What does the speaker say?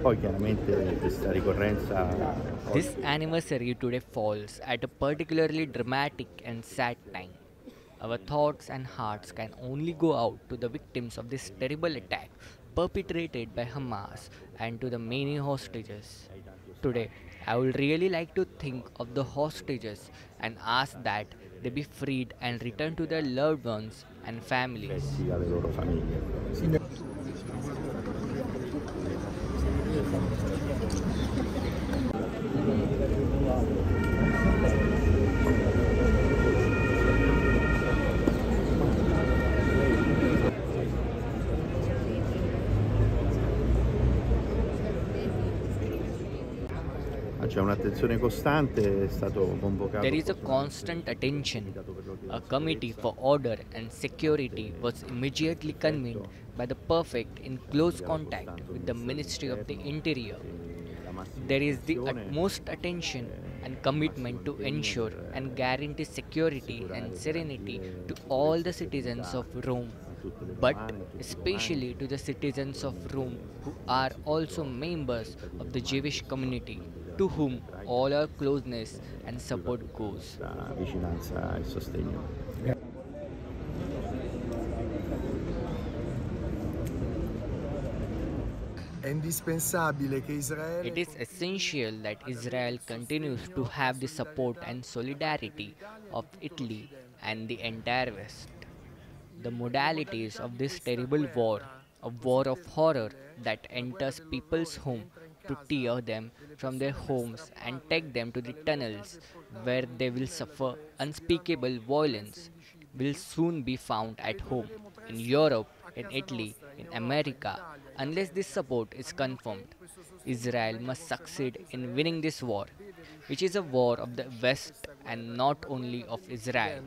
Poi chiaramente questa ricorrenza This anniversary today falls at a particularly dramatic and sad time. Our thoughts and hearts can only go out to the victims of this terrible attack perpetrated by Hamas and to the many hostages. Today, I would really like to think of the hostages and ask that they be freed and return to their loved ones and families. There is a constant attention. A committee for order and security was immediately convened by the Prefect in close contact with the Ministry of the Interior. There is the utmost attention and commitment to ensure and guarantee security and serenity to all the citizens of Rome, but especially to the citizens of Rome who are also members of the Jewish community, to whom all our closeness and support goes. la vicinanza il sostegno. È indispensabile che Israele It is essential that Israel continues to have the support and solidarity of Italy and the entire West. The modalities of this terrible war, a war of horror that enters people's home to tear them from their homes and take them to the tunnels where they will suffer unspeakable violence, will soon be found at home, in Europe, in Italy, in America, unless this support is confirmed. Israel must succeed in winning this war, which is a war of the West and not only of Israel.